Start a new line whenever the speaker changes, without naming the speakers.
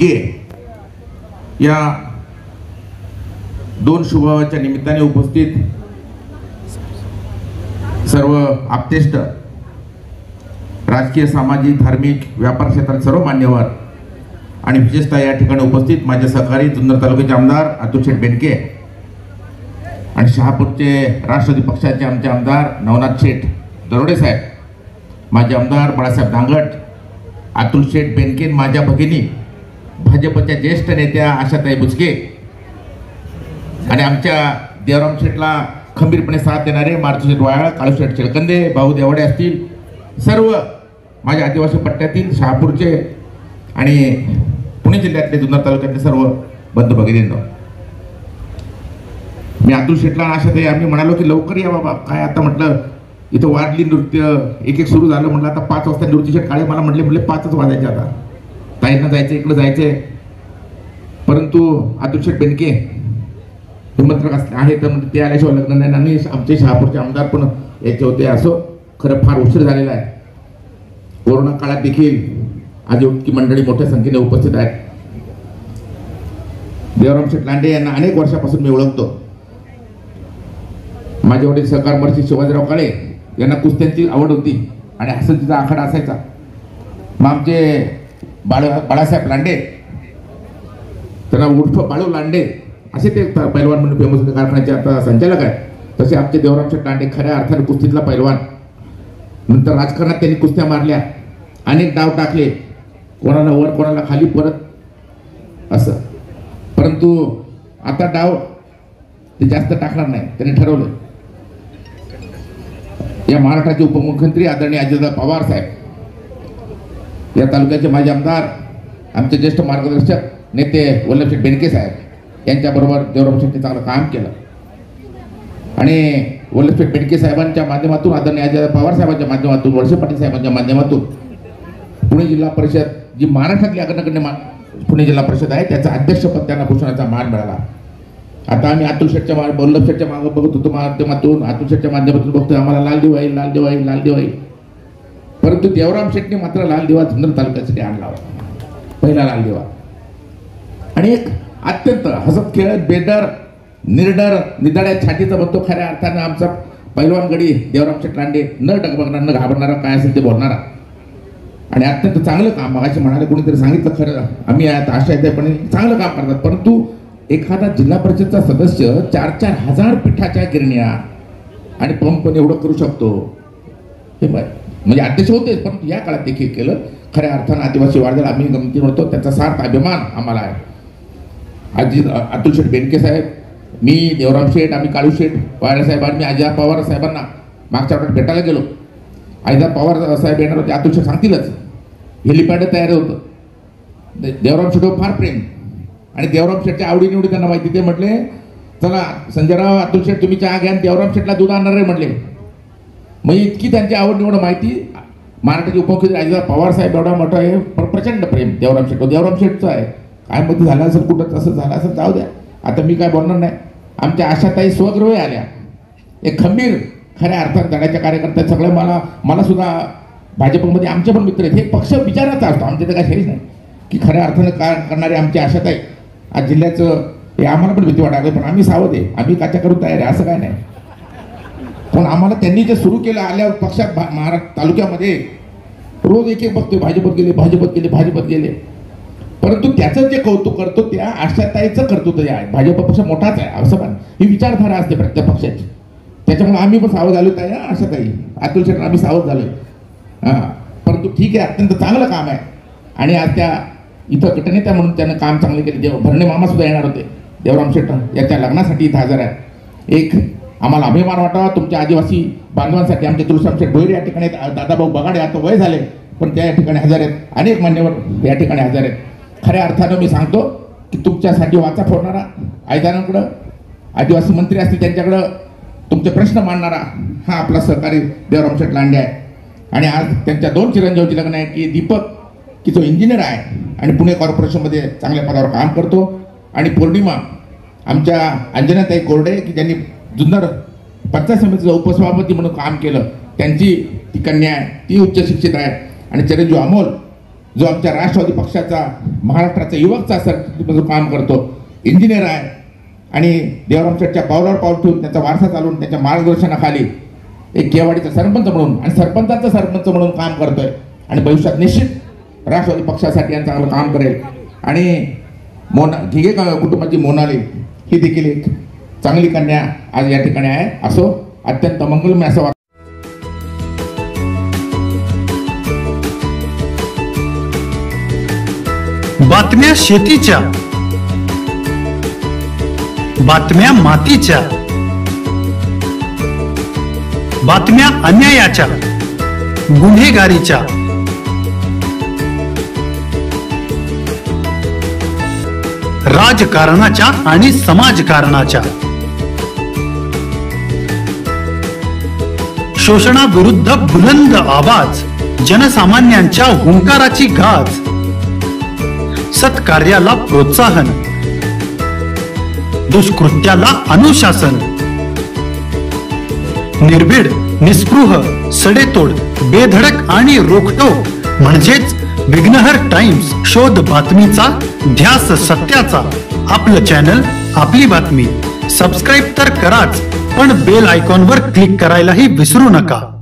दिघे या दोन शुभावाच्या निमित्ताने उपस्थित सर्व आपतेष्ट राजकीय सामाजिक धार्मिक व्यापार क्षेत्रात सर्व मान्यवर आणि विशेषतः या ठिकाणी उपस्थित माझे सहकारी जुन्नर तालुक्याचे आमदार अतुल शेठ बेनके आणि शहापूरचे राष्ट्रवादी पक्षाचे आमचे आमदार नवनाथ शेठ दरोडे साहेब माझे आमदार बाळासाहेब धांगट अतुल शेठ बेनके माझ्या भगिनी भाजपच्या ज्येष्ठ नेत्या आशाताई बुचके आणि आमच्या देवराम शेठला खंबीरपणे साथ देणारे मारुतीशेठ वायाळ काळूशेठ शेळकंदे भाऊ देवडे असतील सर्व माझ्या आदिवासी पट्ट्यातील शहापूरचे आणि पुणे जिल्ह्यातले जुन्नर तालुक्यातले सर्व बंधू भगिनींनो. मी अतुल शेठला आशाताई आम्ही म्हणालो की लवकर या बाबा काय आता म्हटलं इथं वाढली नृत्य एक एक सुरू झालं म्हटलं आता पाच वाजता नृत्यशेठ काळे मला म्हटले म्हटले पाचच वाजायचे आता. ताईंना जायचं इकडं जायचंय. परंतु अतुलशेठ बेनके हिमंत्रक असले आहे तर म्हणजे ते आल्याशिवाय लग्न नाही. आणि आमचे शहापूरचे आमदार पण यायचे होते असो खरं फार उशीर झालेला आहे. कोरोना काळात देखील आज इतकी मंडळी मोठ्या संख्येने उपस्थित आहेत. देवराम शेठ लांडे यांना अनेक वर्षापासून मी ओळखतो. माझे वडील सहकार महर्षी शिवाजीराव काळे यांना कुस्त्यांची आवड होती आणि हसंतीचा आखाडा असायचा. मग आमचे बाळ बाळासाहेब लांडे. त्यांना उर्फ बाळू लांडे असे ते पैलवान म्हणून फेमस कारखान्याचे आता संचालक आहेत. तसे आमचे देवराम लांडे खऱ्या अर्थाने कुस्तीतला पैलवान. नंतर राजकारणात त्यांनी कुस्त्या मारल्या. अनेक डाव टाकले. कोणाला वर कोणाला खाली परत. असं. परंतु आता डाव ते जास्त टाकणार नाही. त्यांनी ठरवलं. या महाराष्ट्राचे उपमुख्यमंत्री आदरणीय अजितदादा पवार साहेब. या तालुक्याचे माजी आमदार आमचे ज्येष्ठ मार्गदर्शक नेते वल्लभशेठ बेनके साहेब यांच्याबरोबर देवराम शेट्टी चांगलं काम केलं. आणि वल्लभशेठ बेनके साहेबांच्या माध्यमातून आदरणीय अजय पवार साहेबांच्या माध्यमातून वळसे पाटील साहेबांच्या माध्यमातून पुणे जिल्हा परिषद जी महाराष्ट्रातली अग्रगण्य मा पुणे जिल्हा परिषद आहे त्याचं अध्यक्षपद त्यांना भूषणाचा मान मिळाला. आता आम्ही अतुल शेठच्या वल्लभ शेठच्या मागं बघत होतो माध्यमातून अतुल शेठच्या माध्यमातून बघतोय आम्हाला लाल दिवाळी लाल दिवाळी लाल दिवाळी परंतु देवराम शेट्टी मात्र लाल दिवा जुन्नर तालुक्यासाठी आणला होता. पहिला लाल दिवा. आणि एक अत्यंत हसत खेळत बेडर निर्डर निदाड्या छातीचा बनतो खऱ्या अर्थानं आमचा पैलवान गडी देवराम शेट्टांडे न डगमगणार न घाबरणारा काय असेल ते बोलणारा. आणि अत्यंत चांगलं काम मगाशी म्हणाले कोणीतरी सांगितलं खरं आम्ही आता आशा येते पण चांगलं काम करतात. परंतु एखादा जिल्हा परिषदचा सदस्य चार चार हजार पिठाच्या गिरण्या आणि पंप पण एवढं करू शकतो. हे बाय म्हणजे अध्यक्ष होते पण या काळात देखील केलं. खऱ्या अर्थानं आदिवासी वाढेल आम्ही गमती म्हणतो त्याचा सार्थ अभिमान आम्हाला आहे. आजी अतुल शेठ बेनके साहेब मी देवराम शेठ आम्ही काळू शेठ वाळे साहेब आणि मी अजित पवार साहेबांना मागच्या आठवड्यात भेटायला गेलो. अजित पवार साहेब येणार होते अतुल शेठ सांगतीलच. हेलिपॅड तयार होतं. देवराम शेठवर हो फार प्रेम. आणि देवराम शेठच्या आवडीनिवडी त्यांना माहिती ते म्हटले चला संजयराव अतुल शेठ तुम्ही चहा घ्या देवराम शेठला दूध आणणार आहे म्हटले. मग इतकी त्यांची आवड निवड माहिती महाराष्ट्राचे उपमुख्यमंत्री अजित पवार साहेब एवढा मोठा आहे पण प्रचंड प्रेम देवराम शेठ देवराम शेठचं आहे. काय मध्ये झालं असेल कुठं तसं झालं असेल जाऊ द्या. आता मी काय बोलणार नाही. आमच्या आशाताई स्वगृही आल्या. एक खंबीर खऱ्या अर्थात दड्याच्या कार्यकर्त्या सगळे मला मला सुद्धा भाजपमध्ये आमचे पण मित्र आहेत. हे पक्ष विचाराचा असतो. आमच्या तर काय हेच नाही. की खऱ्या अर्थानं काय करणारे आमची आशाताई. आज जिल्ह्याचं हे आम्हाला पण भीती वाटायला पण आम्ही सावध आहे. आम्ही काच्या करून तयार आहे. असं काय नाही. पण आम्हाला त्यांनी जे सुरू केलं आल्या पक्षात महाराष्ट्र तालुक्यामध्ये रोज एक एक बघतोय भाजपत गेले भाजपत गेले भाजपत गेले. परंतु त्याचं जे कौतुक करतो त्या आशाताईचं कर्तृत्व जे आहे भाजप पक्ष मोठाच आहे असं पण ही विचारधारा असते प्रत्येक पक्षाची. त्याच्यामुळे आम्ही पण सावध झालो ताई आशाताई. अतुल शेठ आम्ही सावध झालोय. हां परंतु ठीक आहे अत्यंत चांगलं काम आहे. आणि आज त्या इथं गटनेत्या म्हणून त्यानं काम चांगले केले देव भरणे मामा सुद्धा येणार होते. देवराम शेठ याच्या लग्नासाठी इथं हजर आहे. एक आम्हाला अभिमान वाटावा. तुमच्या आदिवासी बांधवांसाठी आमचे तुळसामशेठ भोईर या ठिकाणी आहेत. दादाभाऊ बगाडे आता वय झाले पण त्या या ठिकाणी हजर आहेत. अनेक मान्यवर या ठिकाणी हजर आहेत. खऱ्या अर्थानं मी सांगतो की तुमच्यासाठी वाचा फोडणारा आयदानांकडं आदिवासी मंत्री असतील त्यांच्याकडं तुमचे प्रश्न मांडणारा हा आपला सहकारी देवराम शेठ लांडे आहे. आणि आज त्यांच्या दोन चिरंजीवची लग्न आहे की दीपक की जो इंजिनियर आहे आणि पुणे कॉर्पोरेशनमध्ये चांगल्या पदावर काम करतो. आणि पौर्णिमा आमच्या अंजनाताई कोरडे की ज्यांनी जुन्नर पंचायत समितीचा उपसभापती म्हणून काम केलं. त्यांची ती कन्या आहे ती उच्च शिक्षित आहे आणि चिरंजीव अमोल जो आमच्या राष्ट्रवादी पक्षाचा महाराष्ट्राचा युवकचा सरकारमध्ये काम करतो इंजिनियर आहे. आणि देवराम शेठच्या पावलावर पाऊल ठेवून त्याचा वारसा चालवून त्याच्या मार्गदर्शनाखाली एक केवाडीचा सरपंच म्हणून आणि सरपंचाचा सरपंच म्हणून काम करतोय. आणि भविष्यात निश्चित राष्ट्रवादी पक्षासाठी यांचं चांगलं काम करेल. आणि मोना घिगे कुटुंबाची मोनाली ही देखील एक चांगली कन्या आज या ठिकाणी आहे. असो अत्यंत मंगलमय असं वाटतं.
बातम्या शेतीच्या. बातम्या मातीच्या. बातम्या अन्यायाच्या. गुन्हेगारीच्या. राजकारणाच्या आणि समाजकारणाच्या. शोषणाविरुद्ध बुलंद आवाज जनसामान्यांच्या हुंकाराची गाज सत्कार्याला प्रोत्साहन दुष्कृत्याला अनुशासन निर्भीड निस्पृह सडेतोड बेधडक आणि रोखटोक म्हणजेच विघ्नहर टाइम्स शोध बातमीचा ध्यास सत्याचा. आपलं चॅनल आपली बातमी. सबस्क्राईब तर कराच. पण बेल आयकॉनवर क्लिक करायलाही विसरू नका.